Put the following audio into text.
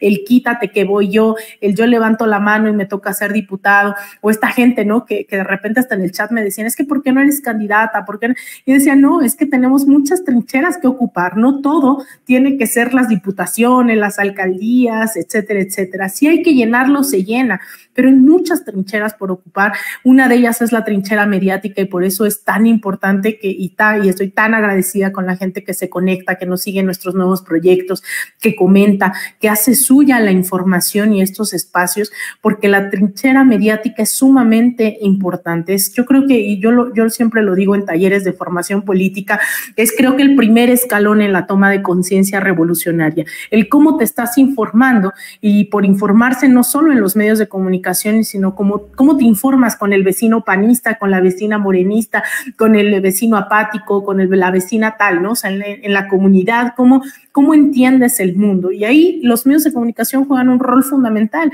el quítate que voy yo, el yo levanto la mano y me toca ser diputado, o esta gente, ¿no? Que, que de repente hasta en el chat me decían, es que ¿por qué no eres candidata? ¿Por qué Y decía, no, es que tenemos muchas trincheras que ocupar, no todo tiene que ser las diputaciones, las alcaldías, etcétera, etcétera. Si hay que llenarlo, se llena, pero hay muchas trincheras por ocupar. Una de ellas es la trinchera mediática y por eso es tan importante que, y, y estoy tan agradecida con la gente que se conecta, que nos sigue en nuestros nuevos proyectos, que comenta, que hace suya la información y estos espacios, porque la trinchera mediática es sumamente importante. Es, yo creo que, y yo, lo, yo siempre lo digo en talleres de formación política, es creo que el primer escalón en la toma de conciencia revolucionaria, el cómo te estás informando y por informarse no solo en los medios de comunicación, sino cómo, cómo te informas con el vecino panista, con la vecina morenista, con el vecino apático, con el, la vecina tal, ¿no? O sea, en, en la comunidad, cómo, cómo entiendes el mundo. Y ahí los medios de comunicación juegan un rol fundamental,